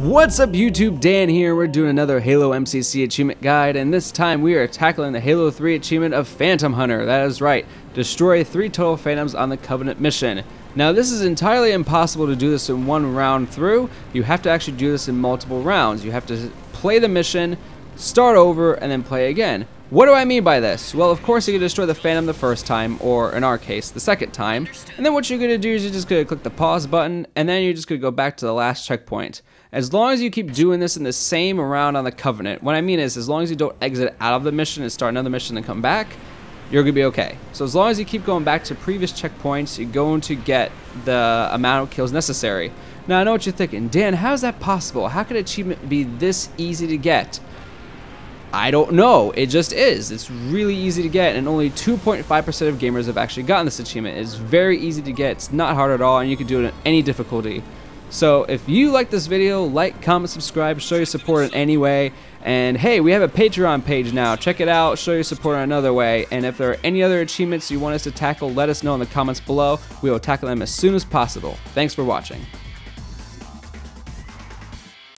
What's up YouTube, Dan here, we're doing another Halo MCC achievement guide, and this time we are tackling the Halo 3 achievement of Phantom Hunter, that is right, destroy 3 total Phantoms on the Covenant mission. Now this is entirely impossible to do this in one round through, you have to actually do this in multiple rounds, you have to play the mission, start over, and then play again. What do I mean by this? Well, of course you can destroy the Phantom the first time, or in our case, the second time, and then what you're going to do is you're just going to click the pause button, and then you're just going to go back to the last checkpoint. As long as you keep doing this in the same round on the Covenant, what I mean is as long as you don't exit out of the mission and start another mission and come back, you're going to be okay. So as long as you keep going back to previous checkpoints, you're going to get the amount of kills necessary. Now I know what you're thinking, Dan, how is that possible? How could achievement be this easy to get? I don't know. It just is. It's really easy to get, and only 2.5% of gamers have actually gotten this achievement. It's very easy to get. It's not hard at all, and you can do it in any difficulty. So if you like this video, like, comment, subscribe, show your support in any way. And hey, we have a Patreon page now. Check it out, show your support in another way. And if there are any other achievements you want us to tackle, let us know in the comments below. We will tackle them as soon as possible. Thanks for watching.